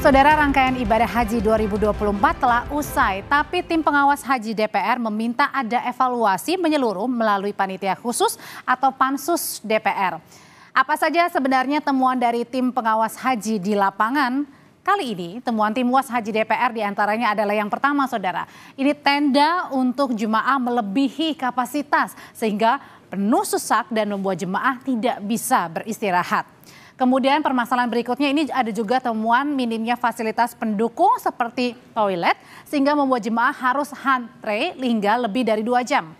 Saudara rangkaian ibadah haji 2024 telah usai, tapi tim pengawas haji DPR meminta ada evaluasi menyeluruh melalui panitia khusus atau pansus DPR. Apa saja sebenarnya temuan dari tim pengawas haji di lapangan? Kali ini temuan tim UAS Haji DPR di antaranya adalah yang pertama saudara. Ini tenda untuk jemaah melebihi kapasitas sehingga penuh sesak dan membuat jemaah tidak bisa beristirahat. Kemudian permasalahan berikutnya ini ada juga temuan minimnya fasilitas pendukung seperti toilet sehingga membuat jemaah harus antre hingga lebih dari dua jam.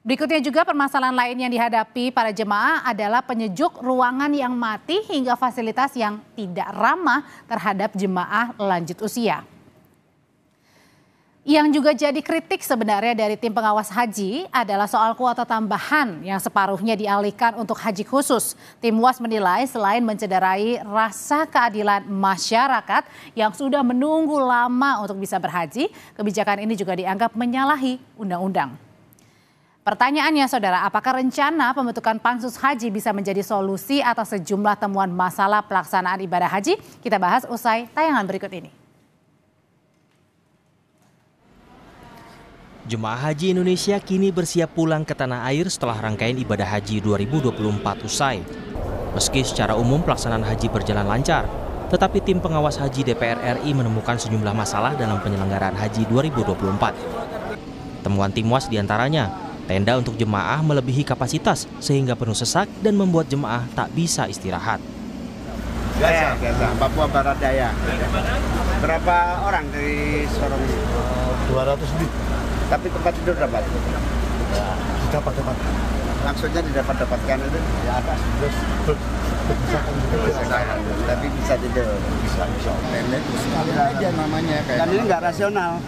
Berikutnya juga permasalahan lain yang dihadapi para jemaah adalah penyejuk ruangan yang mati hingga fasilitas yang tidak ramah terhadap jemaah lanjut usia. Yang juga jadi kritik sebenarnya dari tim pengawas haji adalah soal kuota tambahan yang separuhnya dialihkan untuk haji khusus. Tim UAS menilai selain mencederai rasa keadilan masyarakat yang sudah menunggu lama untuk bisa berhaji, kebijakan ini juga dianggap menyalahi undang-undang. Pertanyaannya saudara, apakah rencana pembentukan pansus haji bisa menjadi solusi atas sejumlah temuan masalah pelaksanaan ibadah haji? Kita bahas usai tayangan berikut ini. Jemaah Haji Indonesia kini bersiap pulang ke tanah air setelah rangkaian ibadah haji 2024 usai. Meski secara umum pelaksanaan haji berjalan lancar, tetapi tim pengawas haji DPR RI menemukan sejumlah masalah dalam penyelenggaraan haji 2024. Temuan tim WAS di antaranya, tenda untuk jemaah melebihi kapasitas sehingga penuh sesak dan membuat jemaah tak bisa istirahat. Biasa, biasa. Papua Barat Daya. Berapa orang dari Sorong? 200 lebih. Tapi tempat tidur dapat? Ya, dapat dapat. Maksudnya didapat dapatkan itu? Ya ada terus Tapi bisa tidur. bisa bisa. Pendek. Sekali aja namanya kayak. Dan ini nggak rasional.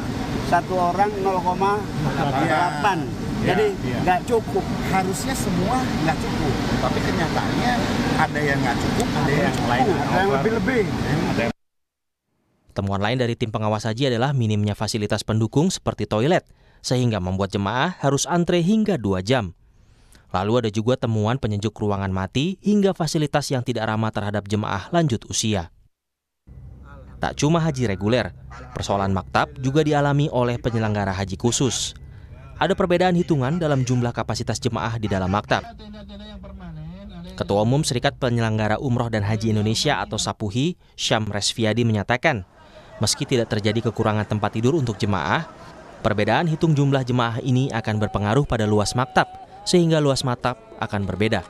Satu orang 0,8. Jadi iya. nggak cukup. harusnya semua nggak cukup, tapi kenyataannya ada yang nggak cukup, ada yang lain. Ada yang lebih-lebih. Temuan lain dari tim pengawas haji adalah minimnya fasilitas pendukung seperti toilet, sehingga membuat jemaah harus antre hingga 2 jam. Lalu ada juga temuan penyejuk ruangan mati hingga fasilitas yang tidak ramah terhadap jemaah lanjut usia. Tak cuma haji reguler, persoalan maktab juga dialami oleh penyelenggara haji khusus. Ada perbedaan hitungan dalam jumlah kapasitas jemaah di dalam maktab. Ketua Umum Serikat Penyelenggara Umroh dan Haji Indonesia atau SAPUHI, Syam Resviadi menyatakan, meski tidak terjadi kekurangan tempat tidur untuk jemaah, perbedaan hitung jumlah jemaah ini akan berpengaruh pada luas maktab, sehingga luas maktab akan berbeda.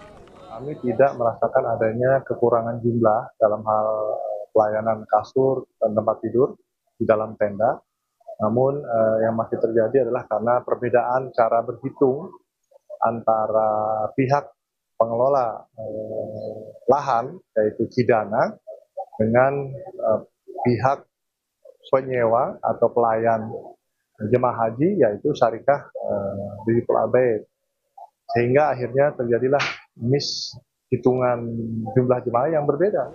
Kami tidak merasakan adanya kekurangan jumlah dalam hal pelayanan kasur dan tempat tidur di dalam tenda. Namun eh, yang masih terjadi adalah karena perbedaan cara berhitung antara pihak pengelola eh, lahan yaitu Cidana dengan eh, pihak penyewa atau pelayan jemaah haji yaitu Syarikah eh, di Abaid. Sehingga akhirnya terjadilah miss hitungan jumlah jemaah yang berbeda.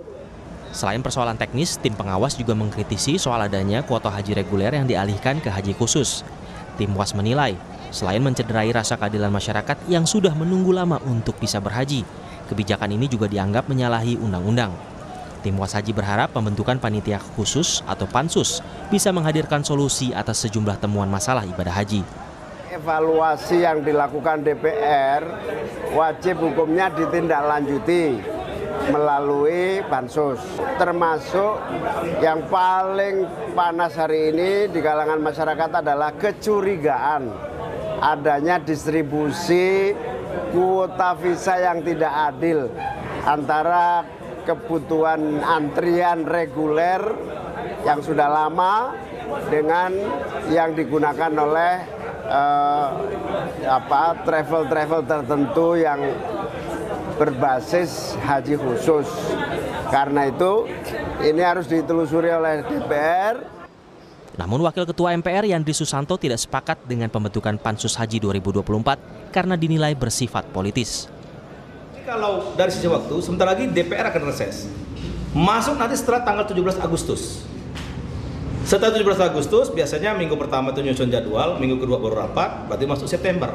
Selain persoalan teknis, tim pengawas juga mengkritisi soal adanya kuota haji reguler yang dialihkan ke haji khusus. Tim WAS menilai, selain mencederai rasa keadilan masyarakat yang sudah menunggu lama untuk bisa berhaji, kebijakan ini juga dianggap menyalahi undang-undang. Tim WAS Haji berharap pembentukan panitia khusus atau pansus bisa menghadirkan solusi atas sejumlah temuan masalah ibadah haji. Evaluasi yang dilakukan DPR wajib hukumnya ditindaklanjuti melalui bansos. Termasuk yang paling panas hari ini di kalangan masyarakat adalah kecurigaan adanya distribusi kuota visa yang tidak adil antara kebutuhan antrian reguler yang sudah lama dengan yang digunakan oleh eh, apa travel-travel tertentu yang berbasis haji khusus. Karena itu ini harus ditelusuri oleh DPR. Namun Wakil Ketua MPR Yandri Susanto tidak sepakat dengan pembentukan Pansus Haji 2024 karena dinilai bersifat politis. Kalau dari sisi waktu, sebentar lagi DPR akan reses. Masuk nanti setelah tanggal 17 Agustus. Setelah 17 Agustus, biasanya minggu pertama itu nyusun jadwal, minggu kedua baru rapat, berarti masuk September.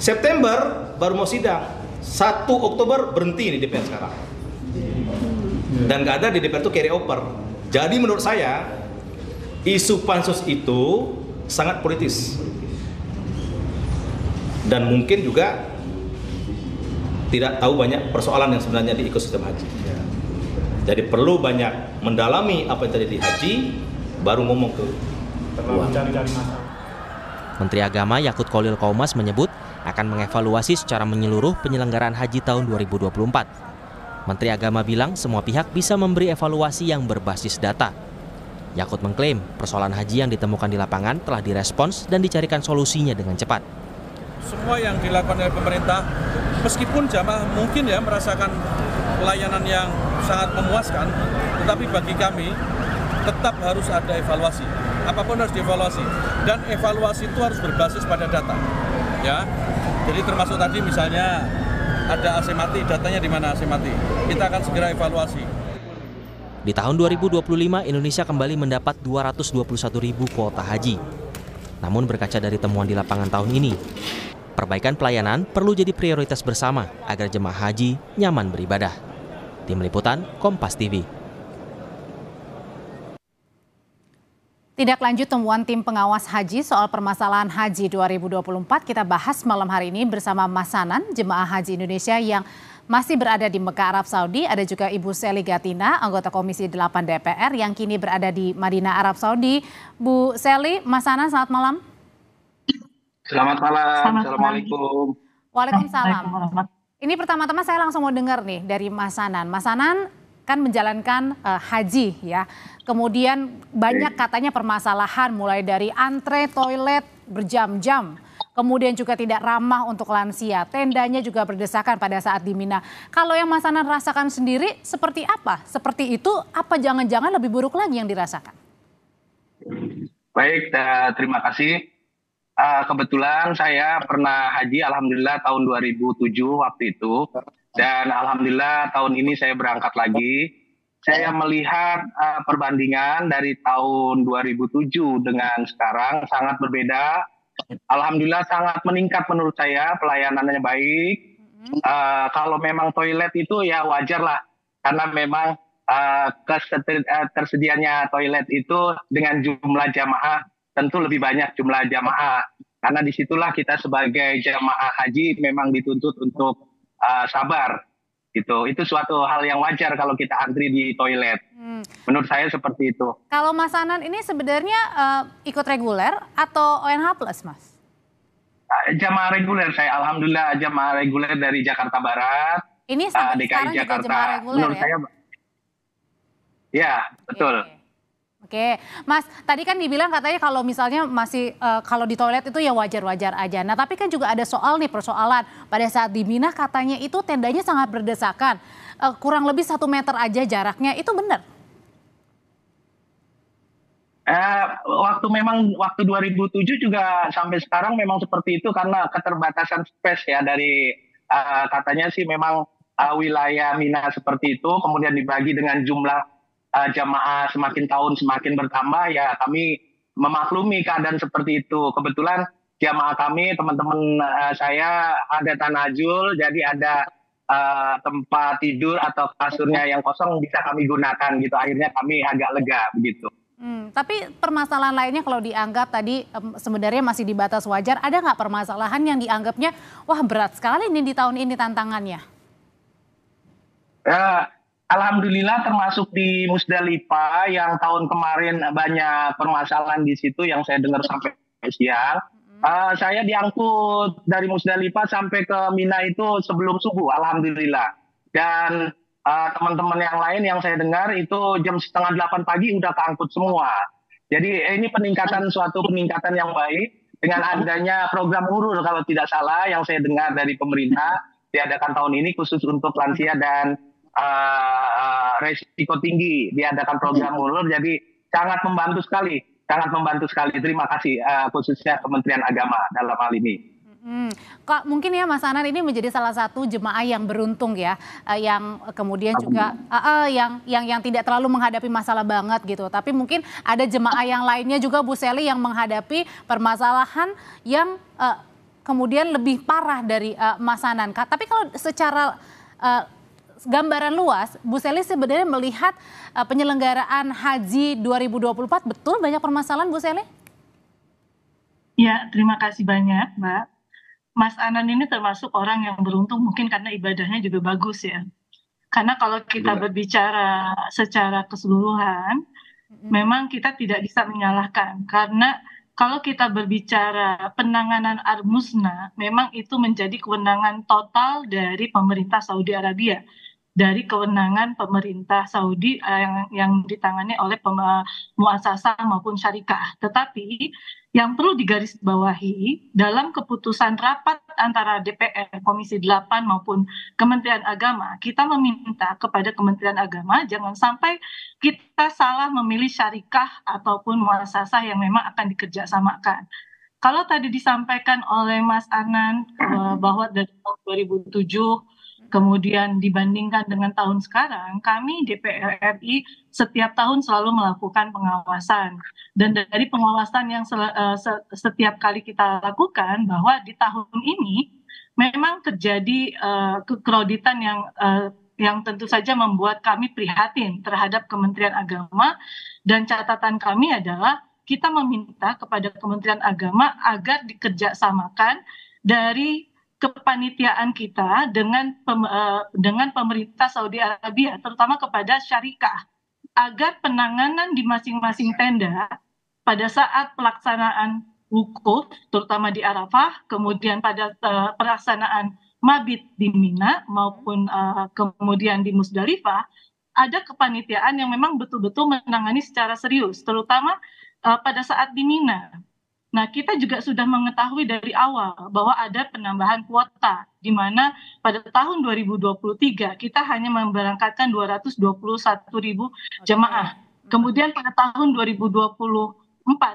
September baru mau sidang, 1 Oktober berhenti di DPR sekarang. Dan nggak ada di DPR itu carry over. Jadi menurut saya isu pansus itu sangat politis dan mungkin juga tidak tahu banyak persoalan yang sebenarnya di ekosistem haji. Jadi perlu banyak mendalami apa yang terjadi di haji, baru ngomong ke luar. Menteri Agama Yakut Kolil Kaumas menyebut akan mengevaluasi secara menyeluruh penyelenggaraan haji tahun 2024. Menteri Agama bilang semua pihak bisa memberi evaluasi yang berbasis data. Yakut mengklaim persoalan haji yang ditemukan di lapangan telah direspons dan dicarikan solusinya dengan cepat. Semua yang dilakukan oleh pemerintah, meskipun jamaah mungkin ya merasakan pelayanan yang sangat memuaskan, tetapi bagi kami tetap harus ada evaluasi. Apa pun harus dievaluasi dan evaluasi itu harus berbasis pada data. Ya. Jadi termasuk tadi misalnya ada AC mati, datanya di mana AC mati. Kita akan segera evaluasi. Di tahun 2025, Indonesia kembali mendapat 221 ribu kuota haji. Namun berkaca dari temuan di lapangan tahun ini, perbaikan pelayanan perlu jadi prioritas bersama agar jemaah haji nyaman beribadah. Tim Liputan, Kompas TV. Tidak lanjut temuan tim pengawas haji soal permasalahan haji 2024 kita bahas malam hari ini bersama Mas Sanan, jemaah haji Indonesia yang masih berada di Mekah, Arab Saudi. Ada juga Ibu Seli Gatina, anggota Komisi 8 DPR yang kini berada di Madinah, Arab Saudi. Bu Seli, Mas Sanan, selamat malam. Selamat malam, selamat Assalamualaikum. Waalaikumsalam. Ini pertama-tama saya langsung mau dengar nih dari Mas Sanan. Mas Sanan kan menjalankan uh, haji ya. Kemudian banyak katanya permasalahan mulai dari antre toilet berjam-jam. Kemudian juga tidak ramah untuk lansia. Tendanya juga berdesakan pada saat di Mina. Kalau yang Mas Anan rasakan sendiri seperti apa? Seperti itu apa jangan-jangan lebih buruk lagi yang dirasakan? Baik, terima kasih. Uh, kebetulan saya pernah haji alhamdulillah tahun 2007 waktu itu dan alhamdulillah tahun ini saya berangkat lagi. Saya melihat uh, perbandingan dari tahun 2007 dengan sekarang sangat berbeda. Alhamdulillah sangat meningkat menurut saya pelayanannya baik. Uh, kalau memang toilet itu ya wajar lah karena memang uh, toilet itu dengan jumlah jamaah tentu lebih banyak jumlah jamaah. Karena di situlah kita sebagai jamaah haji memang dituntut untuk uh, sabar gitu. Itu suatu hal yang wajar kalau kita antri di toilet. Hmm. menurut saya seperti itu. Kalau Mas Anan ini sebenarnya uh, ikut reguler atau ONH plus Mas? Uh, jamaah reguler. Saya alhamdulillah jamaah reguler dari Jakarta Barat. Ini sampai uh, DKI Jakarta. juga reguler menurut ya? saya ya betul. Okay. Oke, Mas, tadi kan dibilang katanya kalau misalnya masih uh, kalau di toilet itu ya wajar-wajar aja. Nah, tapi kan juga ada soal nih persoalan pada saat di Mina katanya itu tendanya sangat berdesakan, uh, kurang lebih satu meter aja jaraknya. Itu benar? Eh, waktu memang waktu 2007 juga sampai sekarang memang seperti itu karena keterbatasan space ya dari uh, katanya sih memang uh, wilayah Mina seperti itu, kemudian dibagi dengan jumlah uh, jamaah semakin tahun semakin bertambah ya kami memaklumi keadaan seperti itu. Kebetulan jamaah kami teman-teman uh, saya ada tanajul jadi ada uh, tempat tidur atau kasurnya yang kosong bisa kami gunakan gitu. Akhirnya kami agak lega begitu. Hmm, tapi permasalahan lainnya kalau dianggap tadi um, sebenarnya masih di batas wajar, ada nggak permasalahan yang dianggapnya wah berat sekali nih di tahun ini tantangannya? Uh, Alhamdulillah termasuk di Musdalifah yang tahun kemarin banyak permasalahan di situ yang saya dengar sampai siang. Uh, saya diangkut dari Musdalifah sampai ke Mina itu sebelum subuh, alhamdulillah. Dan uh, teman-teman yang lain yang saya dengar itu jam setengah delapan pagi udah keangkut semua. Jadi ini peningkatan suatu peningkatan yang baik dengan adanya program urur kalau tidak salah yang saya dengar dari pemerintah diadakan tahun ini khusus untuk lansia dan uh, resiko tinggi diadakan program ulur jadi sangat membantu sekali sangat membantu sekali terima kasih uh, khususnya Kementerian Agama dalam hal ini. Hmm. Kak, mungkin ya Mas Anan ini menjadi salah satu jemaah yang beruntung ya, uh, yang kemudian juga uh, uh, yang yang yang tidak terlalu menghadapi masalah banget gitu. Tapi mungkin ada jemaah yang lainnya juga Bu Seli yang menghadapi permasalahan yang uh, kemudian lebih parah dari uh, Mas Anan. Tapi kalau secara uh, gambaran luas, Bu Seli sebenarnya melihat uh, penyelenggaraan haji 2024 betul banyak permasalahan Bu Seli? Ya, terima kasih banyak Mbak. Mas Anan ini termasuk orang yang beruntung mungkin karena ibadahnya juga bagus ya. Karena kalau kita berbicara secara keseluruhan, memang kita tidak bisa menyalahkan karena kalau kita berbicara penanganan armusna, memang itu menjadi kewenangan total dari pemerintah Saudi Arabia, dari kewenangan pemerintah Saudi uh, yang yang ditangani oleh muasasah maupun syarikah. Tetapi yang perlu digarisbawahi dalam keputusan rapat antara DPR, Komisi 8 maupun Kementerian Agama, kita meminta kepada Kementerian Agama jangan sampai kita salah memilih syarikah ataupun muasasah yang memang akan dikerjasamakan. Kalau tadi disampaikan oleh Mas Anan eh, bahwa dari tahun 2007 kemudian dibandingkan dengan tahun sekarang, kami DPR RI setiap tahun selalu melakukan pengawasan. Dan dari pengawasan yang eh, setiap kali kita lakukan bahwa di tahun ini memang terjadi uh, yang uh, yang tentu saja membuat kami prihatin terhadap Kementerian Agama dan catatan kami adalah kita meminta kepada Kementerian Agama agar dikerjasamakan dari kepanitiaan kita dengan pem, uh, dengan pemerintah Saudi Arabia terutama kepada syarikah agar penanganan di masing-masing tenda pada saat pelaksanaan wukuf terutama di Arafah kemudian pada uh, pelaksanaan mabit di Mina maupun uh, kemudian di Musdalifah ada kepanitiaan yang memang betul-betul menangani secara serius terutama uh, pada saat di Mina Nah, kita juga sudah mengetahui dari awal bahwa ada penambahan kuota, di mana pada tahun 2023 kita hanya memberangkatkan 221 ribu jemaah. Kemudian pada tahun 2024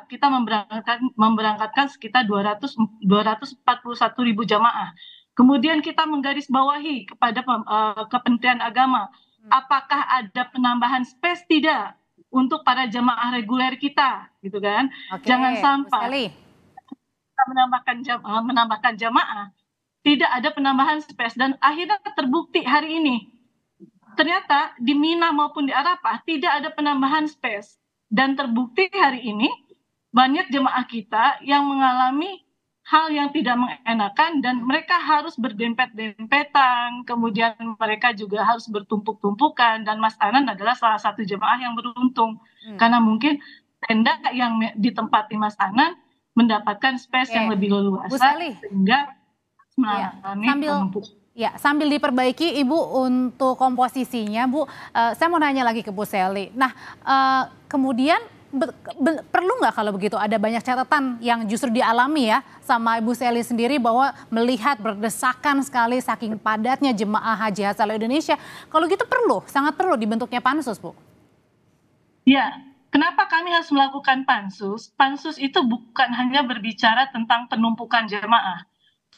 kita memberangkatkan, memberangkatkan sekitar 200, 241 ribu jemaah. Kemudian kita menggarisbawahi kepada uh, Kementerian Agama, apakah ada penambahan space? Tidak untuk para jemaah reguler kita, gitu kan? Oke, Jangan sampai kita menambahkan jamaah, eh, menambahkan jamaah, tidak ada penambahan space. Dan akhirnya terbukti hari ini ternyata di Mina maupun di Arafah tidak ada penambahan space. Dan terbukti hari ini banyak jemaah kita yang mengalami hal yang tidak mengenakan dan mereka harus berdempet-dempetan, kemudian mereka juga harus bertumpuk-tumpukan dan Mas Anan adalah salah satu jemaah yang beruntung hmm. karena mungkin tenda yang ditempati Mas Anan mendapatkan space okay. yang lebih leluasa sehingga ya, sambil Ya, sambil diperbaiki Ibu untuk komposisinya, Bu, uh, saya mau nanya lagi ke Bu Seli. Nah, uh, kemudian perlu nggak kalau begitu ada banyak catatan yang justru dialami ya sama Ibu Seli sendiri bahwa melihat berdesakan sekali saking padatnya jemaah haji asal Indonesia. Kalau gitu perlu, sangat perlu dibentuknya pansus, Bu. Ya, kenapa kami harus melakukan pansus? Pansus itu bukan hanya berbicara tentang penumpukan jemaah,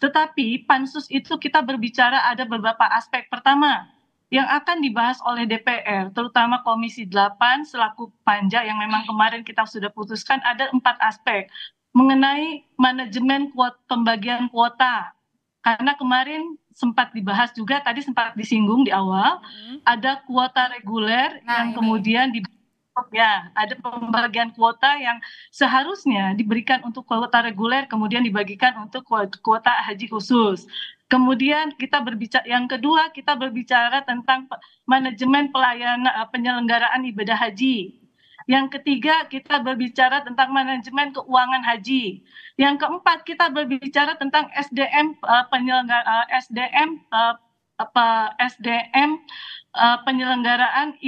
tetapi pansus itu kita berbicara ada beberapa aspek. Pertama, yang akan dibahas oleh DPR, terutama Komisi 8 selaku panja yang memang kemarin kita sudah putuskan ada empat aspek mengenai manajemen kuot, pembagian kuota. Karena kemarin sempat dibahas juga, tadi sempat disinggung di awal, hmm. ada kuota reguler nah, yang ini. kemudian di ya ada pembagian kuota yang seharusnya diberikan untuk kuota reguler kemudian dibagikan untuk kuota haji khusus. Kemudian kita berbicara yang kedua kita berbicara tentang manajemen pelayanan eh, penyelenggaraan ibadah haji. Yang ketiga kita berbicara tentang manajemen keuangan haji. Yang keempat kita berbicara tentang SDM eh, penyelenggara eh, SDM apa SDM penyelenggaraan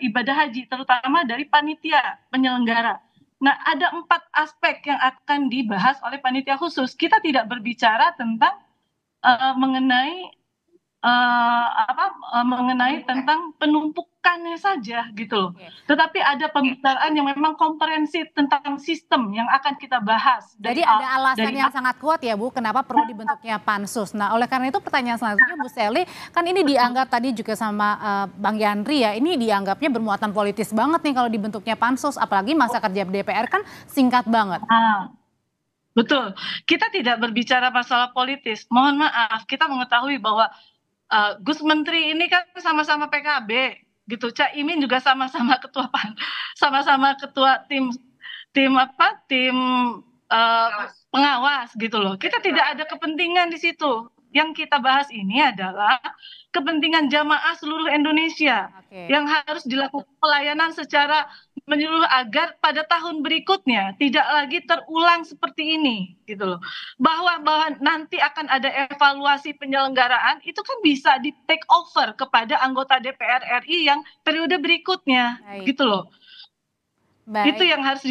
ibadah haji terutama dari panitia penyelenggara. Nah, ada empat aspek yang akan dibahas oleh panitia khusus. Kita tidak berbicara tentang uh, mengenai uh, apa uh, mengenai tentang penumpukannya saja gitu loh. Tetapi ada pembicaraan yang memang komprehensif tentang sistem yang akan kita bahas. Jadi dari, ada alasan dari, yang sangat kuat ya Bu, kenapa perlu dibentuknya pansus. Nah, oleh karena itu pertanyaan selanjutnya Bu Seli, kan ini dianggap tadi juga sama uh, Bang Yandri ya, ini dianggapnya bermuatan politis banget nih kalau dibentuknya pansus, apalagi masa kerja DPR kan singkat banget. Ah. Betul. Kita tidak berbicara masalah politis. Mohon maaf, kita mengetahui bahwa uh, Gus Menteri ini kan sama-sama PKB gitu. Cak Imin juga sama-sama ketua pan, sama-sama ketua tim tim apa? Tim uh, pengawas gitu loh. Kita tidak ada kepentingan di situ. Yang kita bahas ini adalah kepentingan jamaah seluruh Indonesia okay. yang harus dilakukan pelayanan secara menyeluruh agar pada tahun berikutnya tidak lagi terulang seperti ini gitu loh. Bahwa bahwa nanti akan ada evaluasi penyelenggaraan itu kan bisa di take over kepada anggota DPR RI yang periode berikutnya Baik. gitu loh. Baik. Itu yang harus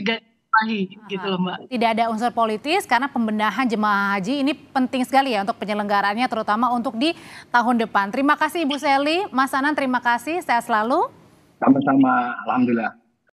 gitu loh Mbak. Tidak ada unsur politis karena pembenahan jemaah haji ini penting sekali ya untuk penyelenggaraannya terutama untuk di tahun depan. Terima kasih Ibu Seli, Mas Anan terima kasih, sehat selalu. Sama-sama, Alhamdulillah.